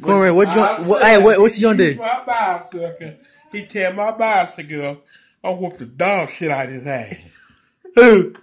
Corey, what you what, hey, what, what you gonna do? My bicycle. He tear my bicycle up. I whoop the dog shit out his ass. Who?